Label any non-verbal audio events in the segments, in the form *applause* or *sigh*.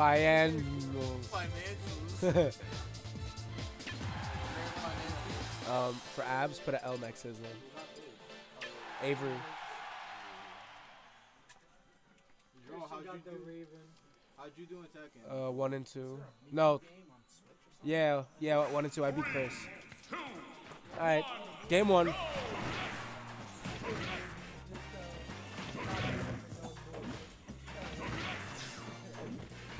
Financials. *laughs* Um, for abs, put an L next to his name. Avery. How'd you. How'd you do in Tekken? Uh, one and two. No. Yeah, yeah, one and two. I beat Chris. All right, game one.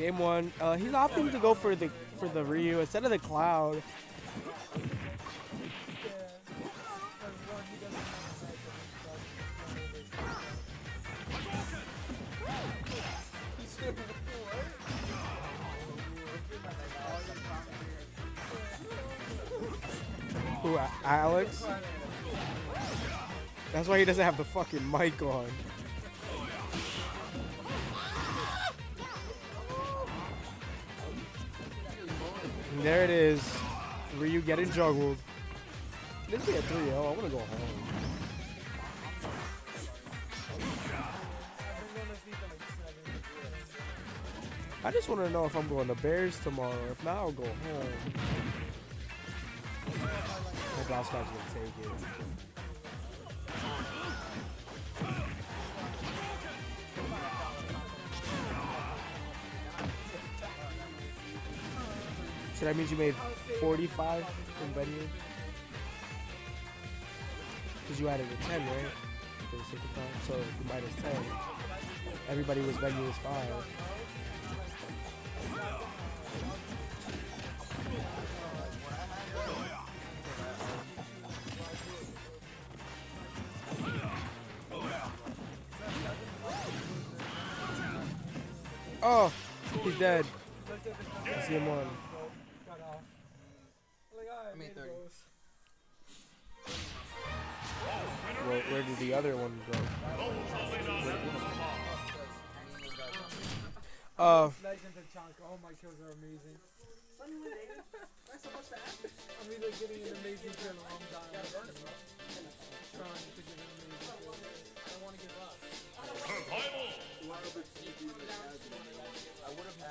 Game one. Uh, he's opting to go for the for the Ryu instead of the Cloud. Who, Alex? That's why he doesn't have the fucking mic on. And there it is. Ryu getting juggled. This be a 3 0. I want to go home. I just want to know if I'm going to Bears tomorrow. If not, I'll go home. My boss guy's gonna take it. So that means you made 45 in venue? Because you added a 10, right? For the 65. So you minus 10, everybody was venue is 5. Oh, he's dead. I see him one. Well, where did the other one go? Uh, Legend of Chanka. Oh, my kills are amazing. I'm either getting an amazing kill or I'm dying. Trying to get an amazing kill. I don't want to give up.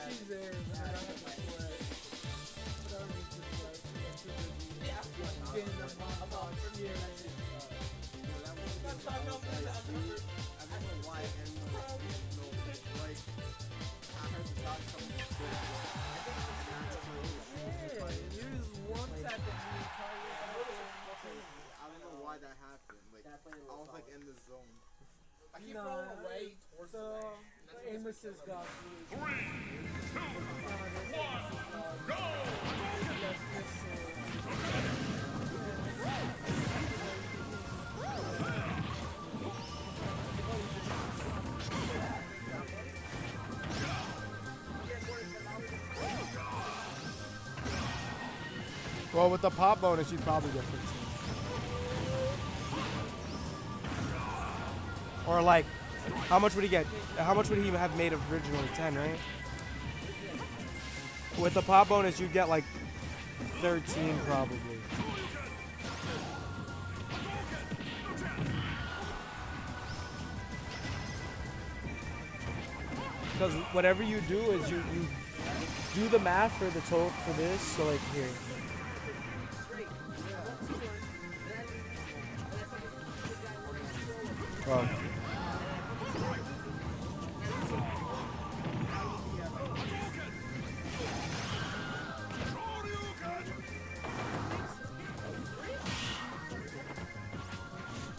She's there, man. I have to sweat. But I don't need to sweat. I'm too busy. Getting them on I don't know why that happened. Like, I was like in the zone. I keep rolling away towards the So, lane. Amos has got you. Well, with the pot bonus, you'd probably get 15. Or like, how much would he get? How much would he have made originally? 10, right? With the pot bonus, you'd get like 13 probably. Because whatever you do is you, you do the math for the total for this. So like here.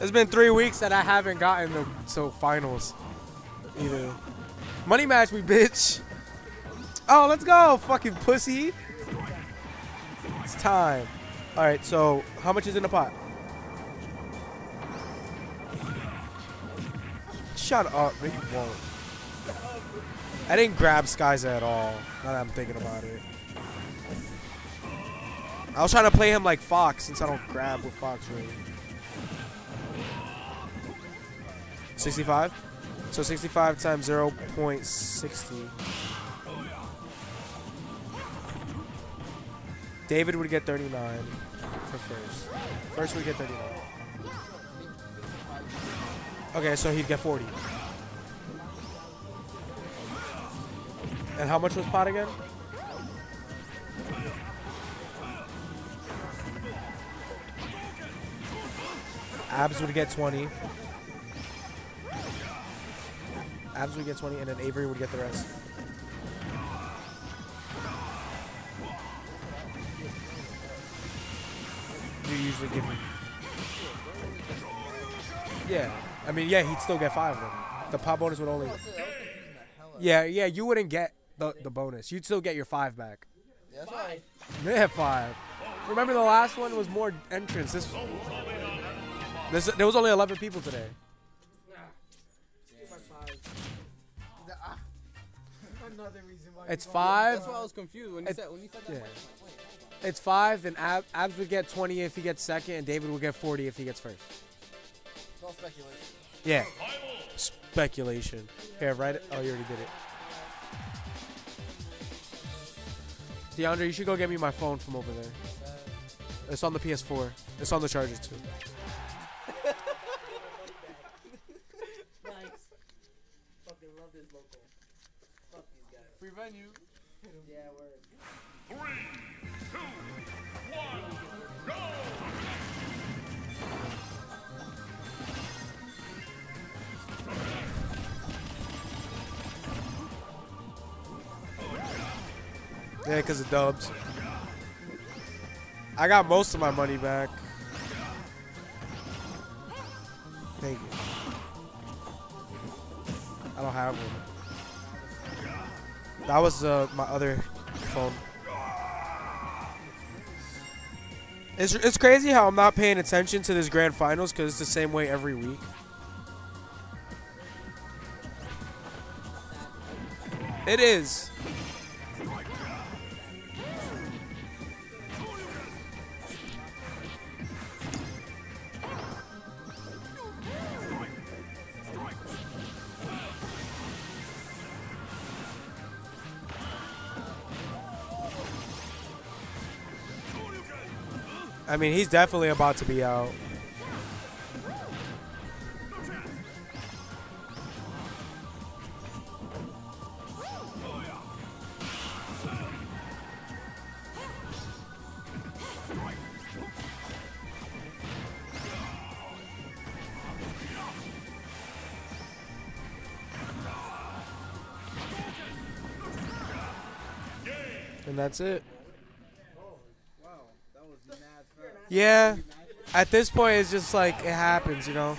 It's been three weeks that I haven't gotten the so finals either. Money match me, bitch. Oh, let's go, fucking pussy. It's time. All right, so how much is in the pot? Shut up, you won't. I didn't grab Skies at all. Now that I'm thinking about it. I was trying to play him like Fox since I don't grab with Fox really. 65? So 65 times 0.60. David would get 39 for first. First would get 39. Okay, so he'd get 40. And how much was pot again? Abs would get 20. Abs would get 20, and then Avery would get the rest. You usually give him. Yeah. I mean, yeah, he'd still get five of them. The pot bonus would only. Yeah, yeah, you wouldn't get the, the bonus. You'd still get your five back. Yeah, that's why. Yeah, five. Remember the last one was more entrance. This, this there was only 11 people today. *laughs* Another reason why. It's five. That's why I was confused when you It- said when you said that. yeah. I'm like, wait, It's five, and Ab, Abs would get 20 if he gets second, and David would get 40 if he gets first. It's speculation. Yeah. Speculation. Here, write it. Oh, you already did it. DeAndre, you should go get me my phone from over there. It's on the PS4. It's on the charger too. Nice. Fucking love this local. Fuck these guys. Free venue. Yeah, word. Yeah, because of dubs. I got most of my money back. Thank you. I don't have one. That was uh, my other phone. It's, it's crazy how I'm not paying attention to this grand finals because it's the same way every week. It is. I mean, he's definitely about to be out. And that's it. Wow, that was mad fast. Yeah. At this point, it's just like it happens, you know.